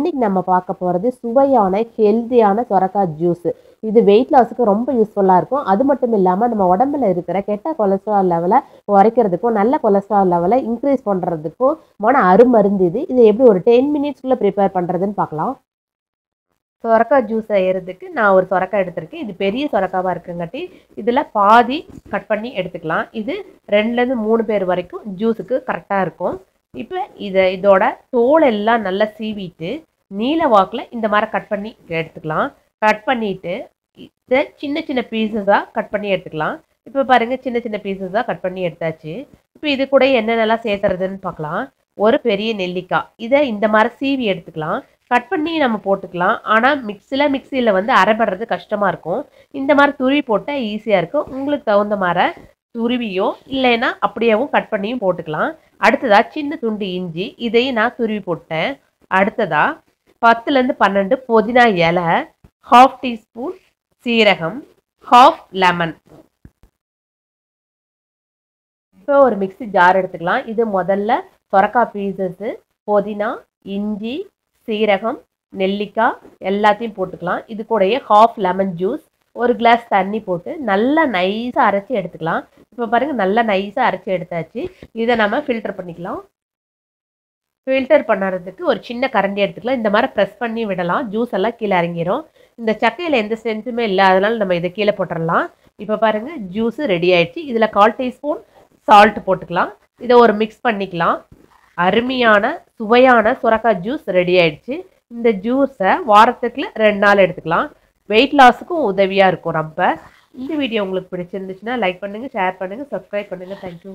இன்றைக்கி நம்ம பார்க்க போகிறது சுவையான ஹெல்த்தியான சொரக்காய் ஜூஸ் இது வெயிட் லாஸுக்கு ரொம்ப யூஸ்ஃபுல்லாக இருக்கும். அது மட்டும் இல்லாமல் நம்ம உடம்புல இருக்கிற கெட்ட கொலஸ்ட்ரால் லெவலை குறைக்கிறதுக்கும் நல்ல கொலஸ்ட்ரால் லெவலை இன்க்ரீஸ் பண்ணுறதுக்கும் மன அருமருந்து இது. இதை எப்படி ஒரு டென் மினிட்ஸ்க்குள்ளே ப்ரிப்பேர் பண்ணுறதுன்னு பார்க்கலாம். சொரக்காய் ஜூஸ் செய்யறதுக்கு நான் ஒரு சொரக்காய் எடுத்திருக்கேன். இது பெரிய சொரக்காவாக இருக்குங்காட்டி இதில் பாதி கட் பண்ணி எடுத்துக்கலாம். இது ரெண்டுலேருந்து மூணு பேர் வரைக்கும் ஜூஸுக்கு கரெக்டாக இருக்கும். இப்போ இதை இதோட தோல் எல்லாம் நல்லா சீவிட்டு நீல வாக்கில் இந்த மாதிரி கட் பண்ணி எடுத்துக்கலாம். கட் பண்ணிவிட்டு இதை சின்ன சின்ன பீஸஸாக கட் பண்ணி எடுத்துக்கலாம். இப்போ பாருங்கள் சின்ன சின்ன பீசஸாக கட் பண்ணி எடுத்தாச்சு. இப்போ இது கூட என்னென்னலாம் சேர்த்துறதுன்னு பார்க்கலாம். ஒரு பெரிய நெல்லிக்காய். இதை இந்த மாதிரி சீவி எடுத்துக்கலாம். கட் பண்ணி நம்ம போட்டுக்கலாம். ஆனால் மிக்சியில் மிக்சியில் வந்து அரைபடுறது கஷ்டமாக இருக்கும். இந்த மாதிரி துருவி போட்டால் ஈஸியாக இருக்கும். உங்களுக்கு தகுந்த மாதிரி துருவியோ இல்லைன்னா அப்படியேவும் கட் பண்ணியும் போட்டுக்கலாம். அடுத்ததாக சின்ன துண்டு இஞ்சி. இதையும் நான் துருவி போட்டேன். அடுத்ததாக பத்துலேருந்து பன்னெண்டு புதினா இலை ஹாஃப் டீஸ்பூன் சீரகம் ஹாஃப் லெமன் இப்போ ஒரு மிக்ஸி ஜார் எடுத்துக்கலாம். இது முதல்ல சொரக்காய் பீசஸ்ஸு புதினா இஞ்சி சீரகம் நெல்லிக்காய் எல்லாத்தையும் போட்டுக்கலாம். இது கூடயே ஹாஃப் லெமன் ஜூஸ் ஒரு கிளாஸ் தண்ணி போட்டு நல்லா நைஸாக அரைச்சி எடுத்துக்கலாம். இப்போ பாருங்கள் நல்லா நைஸாக அரைச்சி எடுத்தாச்சு. இதை நம்ம ஃபில்டர் பண்ணிக்கலாம். ஃபில்டர் பண்ணுறதுக்கு ஒரு சின்ன கரண்டி எடுத்துக்கலாம். இந்த மாதிரி ப்ரெஸ் பண்ணி விடலாம். ஜூஸ் எல்லாம் கீழே இறங்கிரும். இந்த சக்கையில் எந்த ஸ்ட்ரென்த்துமே இல்லை. அதனால் நம்ம இதை கீழே போட்டுடலாம் இப்போ பாருங்கள் ஜூஸு ரெடி ஆயிடுச்சு. இதில் கால் டீஸ்பூன் சால்ட் போட்டுக்கலாம். இதை ஒரு மிக்ஸ் பண்ணிக்கலாம். அருமையான சுவையான சுரக்காய் ஜூஸ் ரெடி ஆயிடுச்சு. இந்த ஜூஸை வாரத்துக்கு ரெண்டு நாள் எடுத்துக்கலாம். வெயிட் லாஸுக்கும் உதவியாக இருக்கும் ரொம்ப. இந்த வீடியோ உங்களுக்கு பிடிச்சிருந்துச்சுன்னா லைக் பண்ணுங்கள் ஷேர் பண்ணுங்கள் சப்ஸ்கிரைப் பண்ணுங்கள் தேங்க்யூ